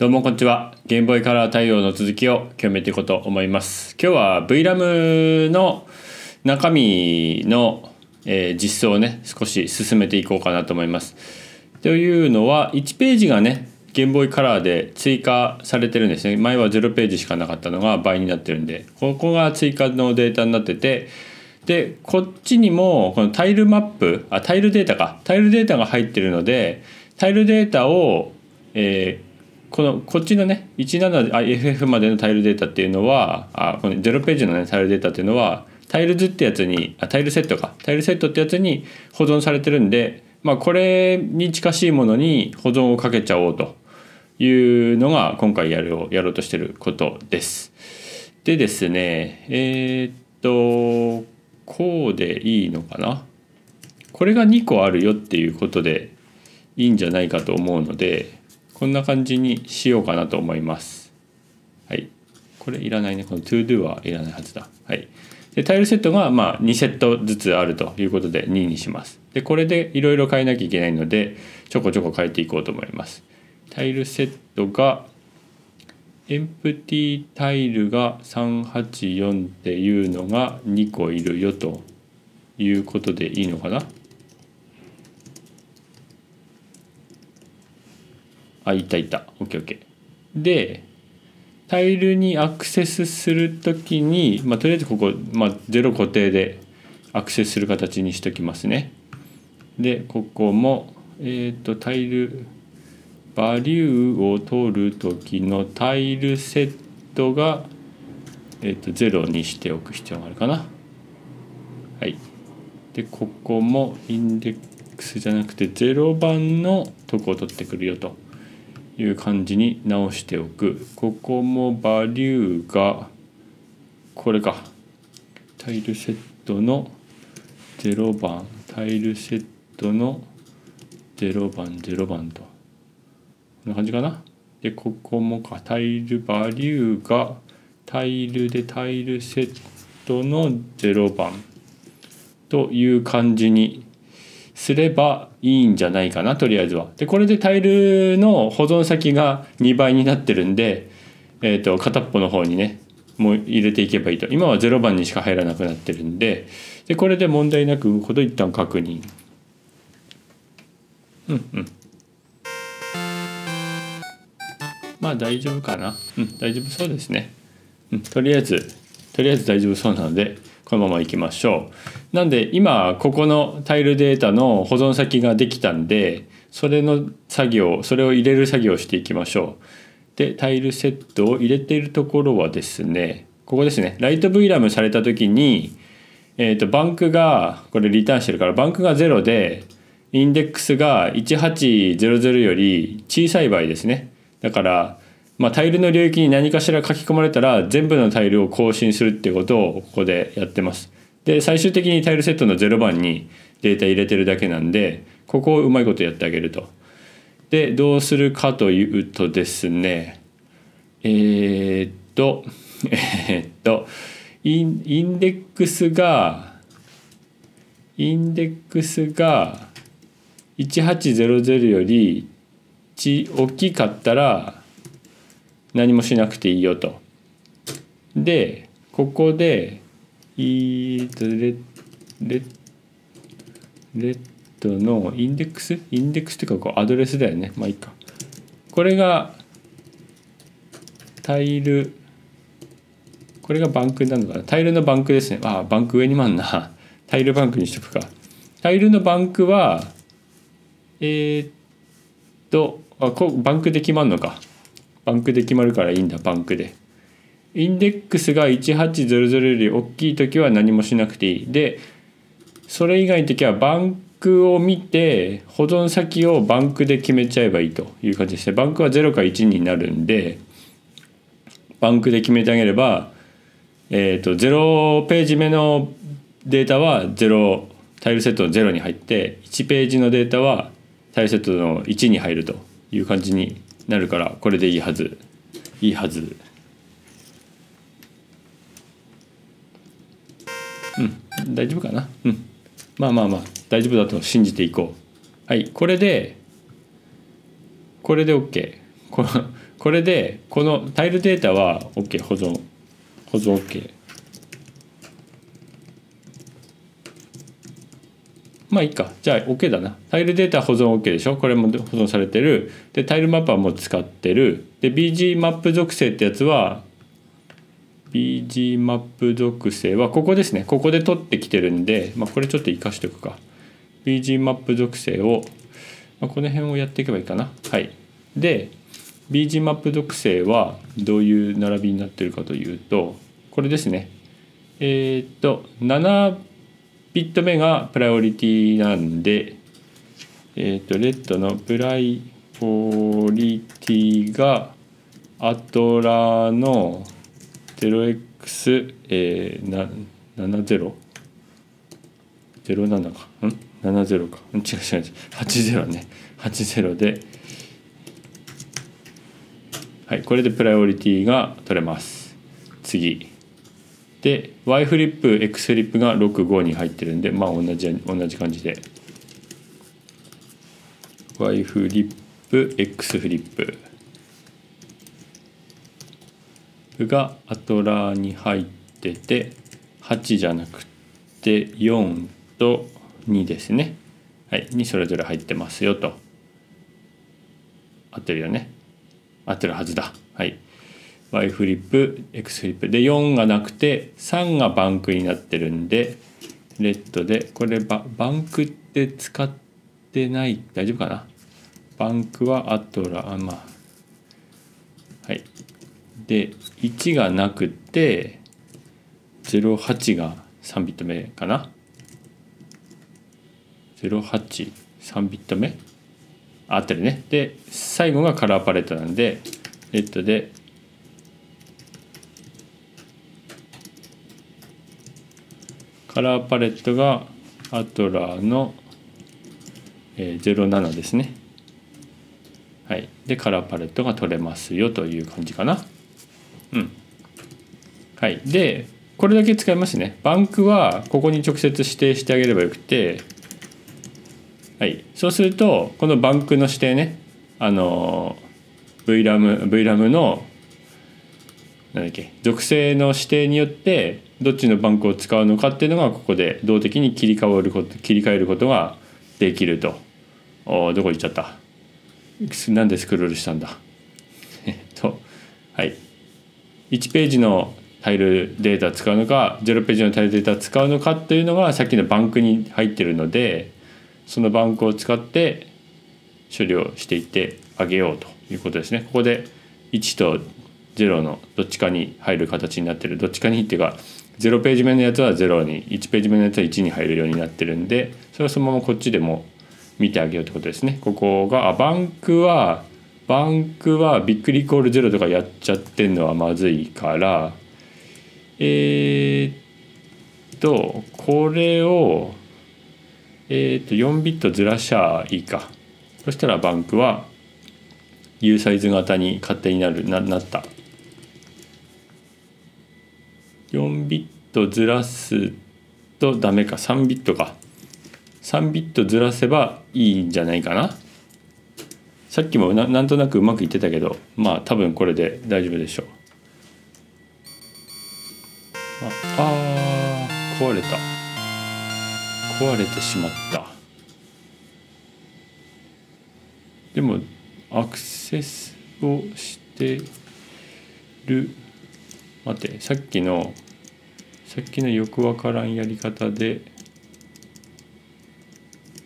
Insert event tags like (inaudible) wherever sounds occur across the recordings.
どうもこんにちは。ゲームボーイカラー対応の続きを極めていこうと思います。今日は VRAM の中身の、えー実装をね少し進めていこうかなと思います。というのは1ページがねゲームボーイカラーで追加されてるんですね前は0ページしかなかったのが倍になってるんでここが追加のデータになっててでこっちにもこのタイルマップあタイルデータかタイルデータが入ってるのでタイルデータを、えーこのこっちのね 17FF までのタイルデータっていうのはあこの0ページのねタイルデータっていうのはタイルズってやつにあタイルセットかタイルセットってやつに保存されてるんで、まあ、これに近しいものに保存をかけちゃおうというのが今回やろうやろうとしてることです。でですねえーっとこうでいいのかな？これが2個あるよっていうことでいいんじゃないかと思うのでこんな感じにしようかなと思います。はい。これいらないね。この to do はいらないはずだ。はい。で、タイルセットがまあ2セットずつあるということで2にします。で、これでいろいろ変えなきゃいけないので、ちょこちょこ変えていこうと思います。タイルセットが、エンプティタイルが384っていうのが2個いるよということでいいのかな？あいたいた。OKOK でタイルにアクセスするときに、まあ、とりあえずここ、まあ、0固定でアクセスする形にしときますね。でここもえっ、とタイルバリューを取る時のタイルセットが、えー、と0にしておく必要があるかな。はい。でここもインデックスじゃなくて0番のとこを取ってくるよと。いう感じに直しておく。ここもバリューがこれか。タイルセットの0番。タイルセットの0番。0番と。こんな感じかな。でここもか。タイルバリューがタイルでタイルセットの0番。という感じにすればいいんじゃないかなとりあえずは。でこれでタイルの保存先が2倍になってるんで、えー、と片っぽの方にねもう入れていけばいいと今は0番にしか入らなくなってるんででこれで問題なく動くこと一旦確認。うんうん。まあ大丈夫かな。うん大丈夫そうですね。うんとりあえずとりあえず大丈夫そうなのでこのままいきましょう。なんで今ここのタイルデータの保存先ができたんでそれの作業それを入れる作業をしていきましょう。でタイルセットを入れているところはですねここですねライト VRAM された時に、えー、とバンクがこれリターンしてるからバンクが0でインデックスが1800より小さい場合ですねだから、まあ、タイルの領域に何かしら書き込まれたら全部のタイルを更新するってことをここでやってます。で最終的にタイルセットの0番にデータ入れてるだけなんでここをうまいことやってあげると。でどうするかというとですねえーっと (laughs) えーっとインインデックスがインデックスが1800よりち大きかったら何もしなくていいよと。でここでえっとレレレッドのインデックス？インデックスっていうかこうアドレスだよね。まあいいか。これがタイルこれがバンクなのかな？タイルのバンクですね。ああバンク上にもあんな。(laughs) タイルバンクにしとくか。タイルのバンクはえーっとあこバンクで決まるのか。バンクで決まるからいいんだバンクで。インデックスが1800より大きい時は何もしなくていい。でそれ以外の時はバンクを見て保存先をバンクで決めちゃえばいいという感じですねバンクは0か1になるんでバンクで決めてあげればえっ、と0ページ目のデータは0タイルセットの0に入って1ページのデータはタイルセットの1に入るという感じになるからこれでいいはず。いいはず。うん。大丈夫かな？うん。まあまあまあ。大丈夫だと信じていこう。はい。これでこれで OK ここれでこのタイルデータは OK 保存。保存 OK まあいいか。じゃあ OK だな。タイルデータ保存 OK でしょ？これも保存されてる。でタイルマップはもう使ってる。で BG マップ属性ってやつは BG マップ属性はここですね。ここで取ってきてるんで、まあ、これちょっと活かしておくか。BG マップ属性を、まあ、この辺をやっていけばいいかな。はい。で BG マップ属性はどういう並びになってるかというとこれですね。えー、っと7ビット目がプライオリティなんでえー、っとレッドのプライオリティがアトラの 0x、えー、な70 07か？ん？70か。違う違う違う。80ね。80で。はいこれでプライオリティが取れます。次。で Y フリップ X フリップが65に入ってるんでまあ同じ同じ感じで。Y フリップ X フリップがアトラーに入ってて8じゃなくて4と2ですね、はい、にそれぞれ入ってますよと。合ってるよね。合ってるはずだ。はい。Y フリップ X フリップ。で4がなくて3がバンクになってるんでレッドでこれババンクって使ってない大丈夫かな？バンクはアトラあまあ。はい。で1がなくて08が3ビット目かな？083ビット目？合ってるね。で最後がカラーパレットなんでレッドでカラーパレットがアトラーの、えー、07ですね。はい。でカラーパレットが取れますよという感じかな。うん。はい。でこれだけ使いますね。バンクはここに直接指定してあげればよくて。はい、そうするとこのバンクの指定ね。あの VRAM, VRAM のなんだっけ属性の指定によってどっちのバンクを使うのかっていうのがここで動的に切り替わること切り替えることができると。おどこ行っちゃった？なんでスクロールしたんだ？え (laughs) っとはい。1ページのタイルデータ使うのか0ページのタイルデータ使うのかっていうのがさっきのバンクに入ってるのでそのバンクを使って処理をしていってあげようということですね。ここで1と0のどっちかに入る形になってる。どっちかにっていうか0ページ目のやつは0に1ページ目のやつは1に入るようになってるんでそれはそのままこっちでも見てあげようってことですね。ここがあバンクはバンクはビッグリコール0とかやっちゃってんのはまずいからえー、っとこれをえー、と4ビットずらしゃいいかそしたらバンクは U サイズ型に勝手になるななった4ビットずらすとダメか。3ビットか。3ビットずらせばいいんじゃないかな。さっきもなんとなくうまくいってたけどまあ多分これで大丈夫でしょう。ああ壊れた。壊れてしまった。でもアクセスをしてる。待ってさっきのさっきのよくわからんやり方で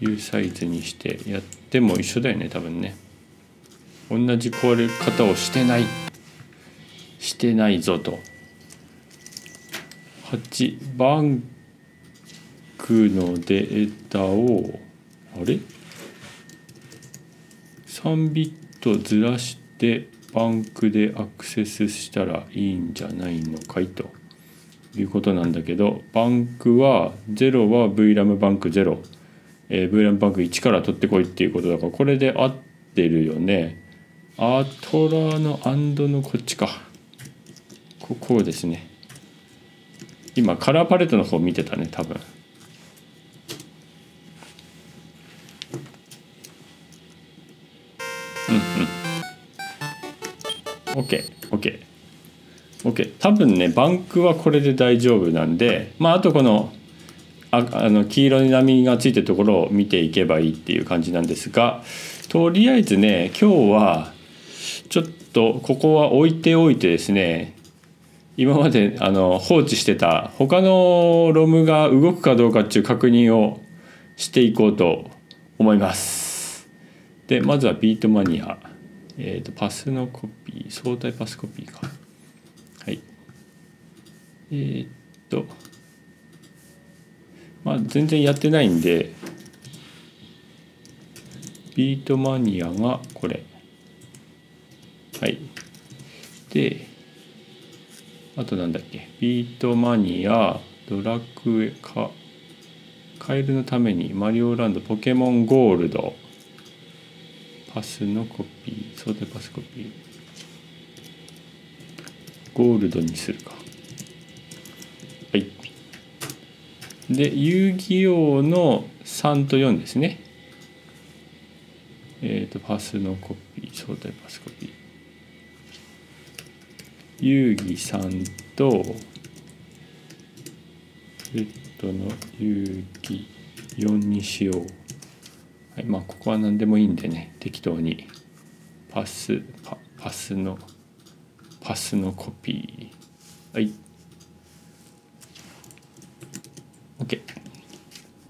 U サイズにしてやっても一緒だよね多分ね。同じ壊れ方をしてない。してないぞと。8番くのデータをあれ ?3 ビットずらしてバンクでアクセスしたらいいんじゃないのかい？と。いうことなんだけどバンクは0は VRAM バンク0、えー、VRAM バンク1から取ってこいっていうことだからこれで合ってるよね。アトラのアンドのこっちか。ここですね。今カラーパレットの方見てたね多分。OK 多分ねバンクはこれで大丈夫なんでまああとこのああの黄色い波がついてるところを見ていけばいいっていう感じなんですがとりあえずね今日はちょっとここは置いておいてですね今まであの放置してた他のロムが動くかどうかっていう確認をしていこうと思います。でまずはビートマニア、えーと、パスのコピー相対パスコピーか。えー、っとまあ全然やってないんでビートマニアがこれ。はい。であとなんだっけ？ビートマニアドラクエかカエルのためにマリオランドポケモンゴールド。パスのコピー。相対パスコピー。ゴールドにするか。で遊戯王の3と4ですね。えっ、ー、とパスのコピー相対パスコピー。遊戯3とレッドの遊戯4にしよう。はいまあここは何でもいいんでね適当に。パスパパスのパスのコピー。はい OK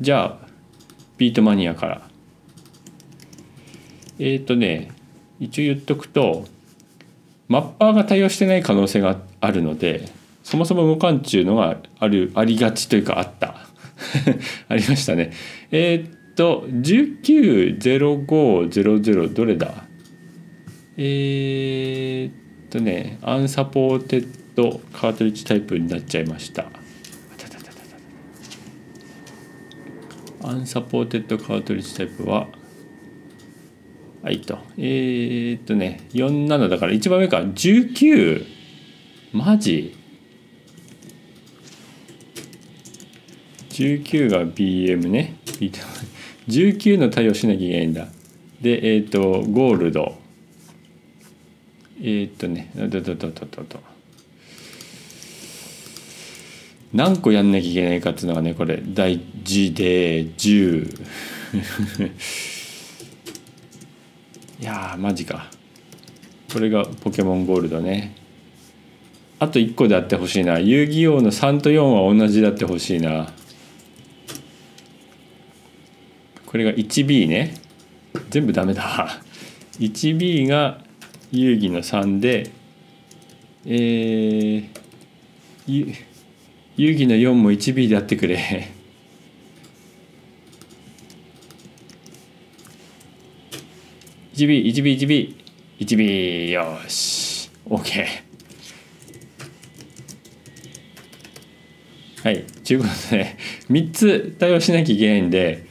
じゃあビートマニアから。えっ、ー、とね一応言っとくとマッパーが対応してない可能性があるのでそもそも動かんっちゅうのがあるありがちというかあった。(laughs) ありましたね。えー、っと190500どれだ？えー、とねアンサポーテッドカートリッジタイプになっちゃいました。アンサポーテッドカートリッジタイプははいと。えー、っとね47だから一番上か。19マジ。19が BM ね。19の対応しなきゃいけないんだ。でえー、っとゴールド。えー、っとねだだだだだだ。何個やんなきゃいけないかっていうのがねこれ大事で10いやマジか。これがポケモンゴールドね。あと1個であってほしいな。遊戯王の3と4は同じであってほしいな。これが 1B ね。全部ダメだ。1B が遊戯の3でえー、遊戯の4も 1B でやってくれ。1 b 1 b 1 b 1 b よし。OK はい。ということで3つ対応しなきゃいけないんで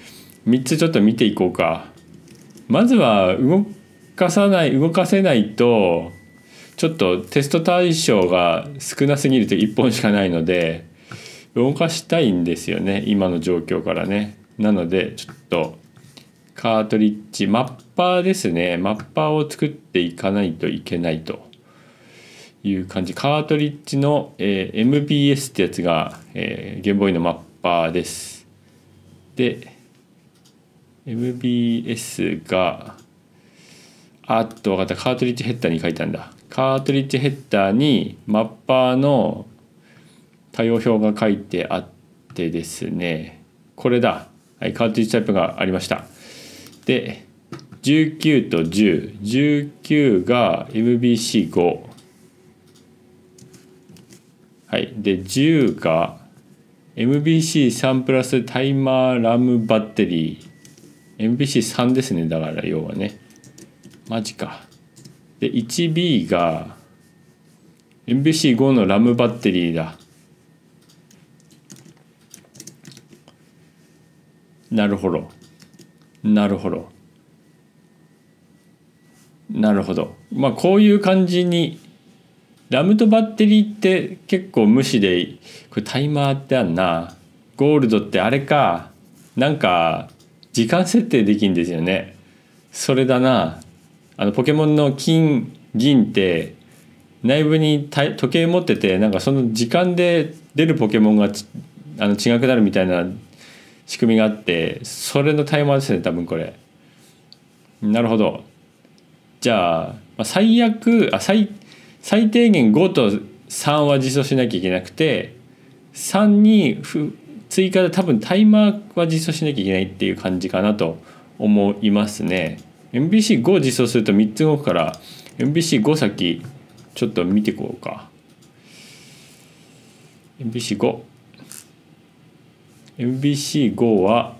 3つちょっと見ていこうか。まずは動かさない動かせないとちょっとテスト対象が少なすぎると1本しかないので動かしたいんですよね今の状況からね。なのでちょっとカートリッジマッパーですね。マッパーを作っていかないといけないと。いう感じ。カートリッジの、えー、MBS ってやつが、えー、ゲームボーイのマッパーです。で MBS があっと分かった。カートリッジヘッダーに書いたんだ。カートリッジヘッダーにマッパーの対応表が書いてあってですねこれだ、はい、カートリッジタイプがありました。で19と1019が MBC5 はいで10が MBC3 プラスタイマーラムバッテリー。MBC3 ですねだから要はね。マジか。で 1B が MBC5 のラムバッテリーだ。なるほど。なるほど。なるほど。まあこういう感じにラムとバッテリーって結構無視でこれタイマーってあんな。ゴールドってあれか。なんか時間設定できんですよね。それだな。あのポケモンの金銀って内部にた時計持っててなんかその時間で出るポケモンがあの違くなるみたいな仕組みがあってそれのタイマーですね多分これ。なるほど。じゃあ、まあ、最悪あ最最低限5と3は実装しなきゃいけなくて3に追加で多分タイマーは実装しなきゃいけないっていう感じかなと思いますね。MBC5 を実装すると3つ動くから MBC5 先ちょっと見てこうか。MBC5 MBC5 は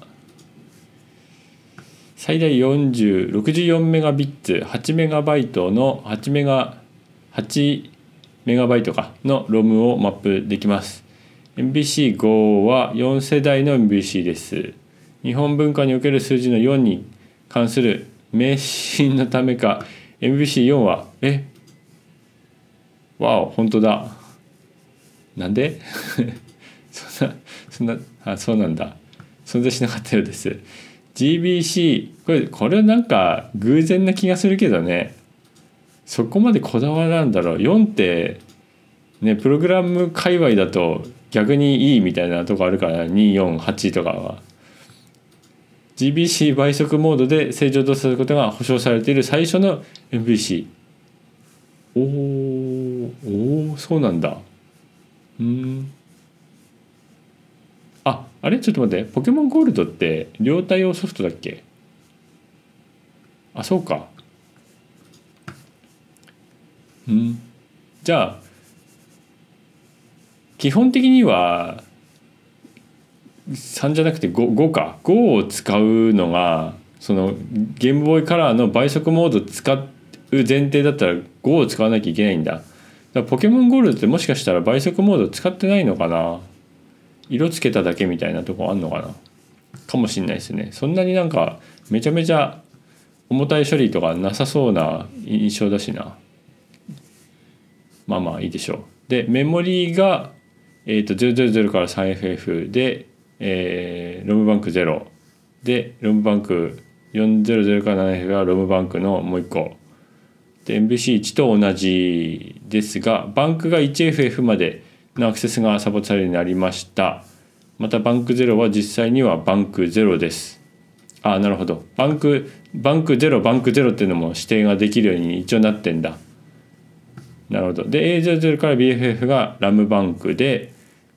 最大4064メガビッツ8メガバイトの8メガ8メガバイトかの ROM をマップできます。MBC5 は4世代の MBC です。日本文化における数字の4に関する迷信のためか MBC4 はえ？わお本当だ。なんで？(laughs) そんなそんなあそうなんだ。存在しなかったようです。GBC これこれなんか偶然な気がするけどね。そこまでこだわらんだろう。4ってねプログラム界隈だと逆にいいみたいなとこあるから248とかは。GBC 倍速モードで正常動作することが保証されている最初の MVC おおおそうなんだ。うん。あれ？ちょっと待って。ポケモンゴールドって両対応ソフトだっけ？あそうか。うん。じゃあ基本的には3じゃなくて 5, 5か。5を使うのがそのゲームボーイカラーの倍速モード使う前提だったら5を使わなきゃいけないんだ。だポケモンゴールドってもしかしたら倍速モード使ってないのかな？色つけただけみたいなとこあんのかな？かもしんないですね。そんなになんかめちゃめちゃ重たい処理とかなさそうな印象だしな。まあまあいいでしょう。でメモリーがえー、と000から 3FF で、えー、ロムバンク0でロムバンク400から 7F がロムバンクのもう一個。で MBC1 と同じですがバンクが 1FF までのアクセスがサポートされるようになりました。またバンク0は実際にはバンク0です。あなるほど。バンクバンク0バンク0っていうのも指定ができるように一応なってんだ。なるほど。で A00 から BFF がラムバンクで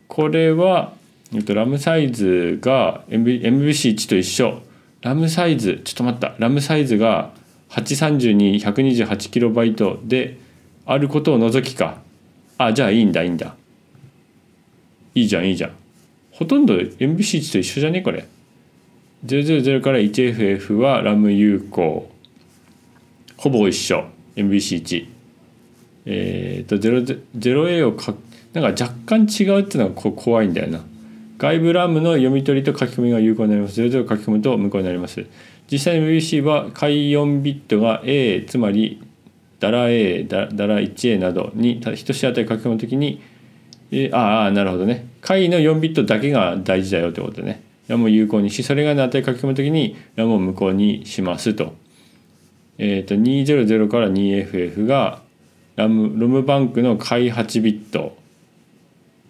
これは、えっと、ラムサイズが MBC1 と一緒。ラムサイズちょっと待った。ラムサイズが 832-128KB であることを除きか。あじゃあいいんだいいんだ。いいじゃんいいじゃん。ほとんど MBC1 と一緒じゃね？これ。000から 1FF はラム有効ほぼ一緒。MBC1 えっ、ー、と 0A を書なんか若干違うっていうのが怖いんだよな。外部ラムの読み取りと書き込みが有効になります。それぞれ書き込むと無効になります。実際 MVC は解4ビットが A つまりダラ A ダラ 1A などに1つ当たり書き込むときにえああなるほどね。解の4ビットだけが大事だよってことね。ラムを有効にしそれが値書き込むときにラムを無効にしますと,、えーと、200から 2FF がラムロムバンクの解8ビット。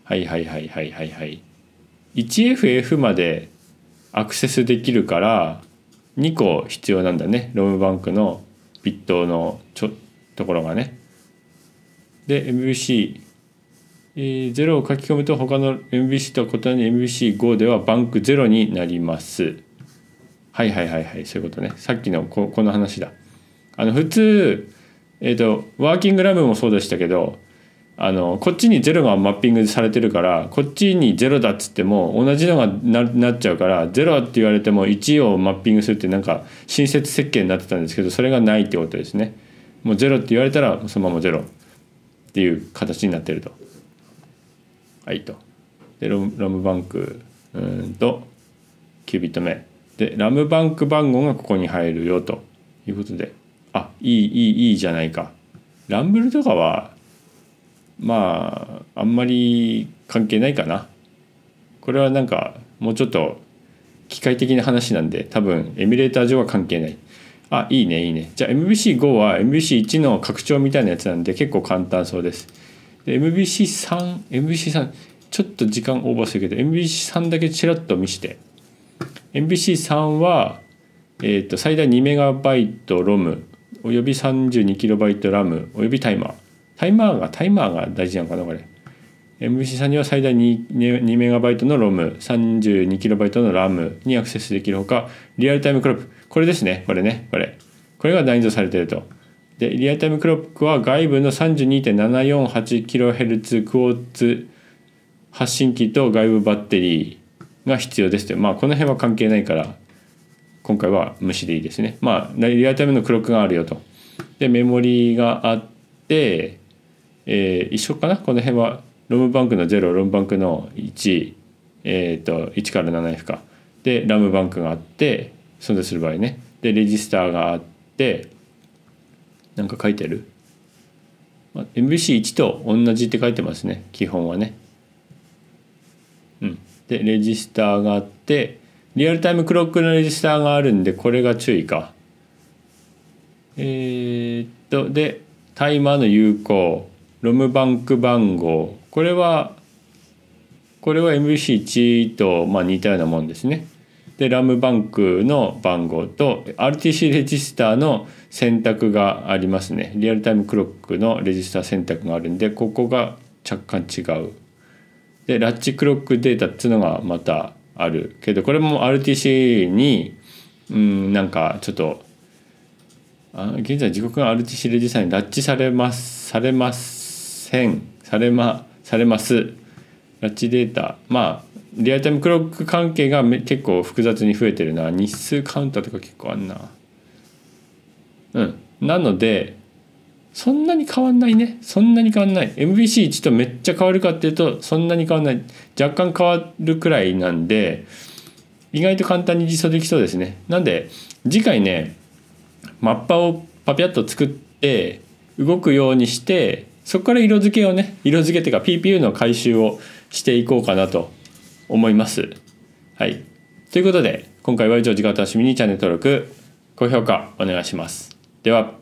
はいはいはいはいはいはい。1FF までアクセスできるから2個必要なんだね。ロムバンクのビットのちょところがね。で MVC、0を書き込むと他の MVC と異なる MVC5 ではバンク0になりますはいはいはいはいそういうことねさっきのここの話だあの普通えっ、ー、とワーキングラムもそうでしたけどあのこっちに0がマッピングされてるからこっちに0だっつっても同じのがななっちゃうから0って言われても1をマッピングするってなんか親切設計になってたんですけどそれがないってことですね。もう0って言われたらそのまま0っていう形になってると。はいと。でロムラムバンクうんと9ビット目。でラムバンク番号がここに入るよと。いうことで。あいいいいいいじゃないか。ランブルとかはまああんまり関係ないかな。これはなんかもうちょっと機械的な話なんで多分エミュレーター上は関係ない。あいいねいいね。じゃあ MVC5 は MVC1 の拡張みたいなやつなんで結構簡単そうです。で MVC3 MVC3 ちょっと時間オーバーするけど MVC3 だけちらっと見して。MVC3 は、えー、と最大 2MB ROM および 32KB RAM およびタイマー。タイマーがタイマーが大事なのかなこれ。MVC3 には最大 2MB の ROM32KB の RAM にアクセスできるほかリアルタイムクロップ。これですねこれねこれ。これが内蔵されていると。でリアタイムクロックは外部の 32.748kHz クォーツ発信機と外部バッテリーが必要ですと。まあこの辺は関係ないから今回は無視でいいですね。まあリアタイムのクロックがあるよと。でメモリーがあって、えー、一緒かな？この辺はロムバンクの0ロムバンクの1えっ、ー、と1から 7F か。でラムバンクがあって存在する場合ね。でレジスターがあってなんか書いてる、まあ、MVC1 と同じって書いてますね基本はね。うん。でレジスターがあってリアルタイムクロックのレジスターがあるんでこれが注意か。えー、っとでタイマーの有効ロムバンク番号。これはこれは MVC1 とまあ似たようなもんですね。でラムバンクの番号と RTC レジスターの選択がありますね。リアルタイムクロックのレジスター選択があるんでここが若干違う。でラッチクロックデータっていうのがまたあるけどこれも RTC にうんなんかちょっとあ現在時刻が RTC レジスターにラッチされますされません。されまされます。ラッチデータ。まあリアルタイムクロック関係が結構複雑に増えてるな。日数カウンターとか結構あんな。うん。なのでそんなに変わんないね。そんなに変わんない。MVC1 とめっちゃ変わるかっていうとそんなに変わんない。若干変わるくらいなんで意外と簡単に実装できそうですね。なんで次回ねマッパをパピャッと作って動くようにしてそこから色付けをね色付けっていうか PPU の回収をしていこうかなと。思います。はい、ということで今回は以上時間お楽しみにチャンネル登録高評価お願いします。では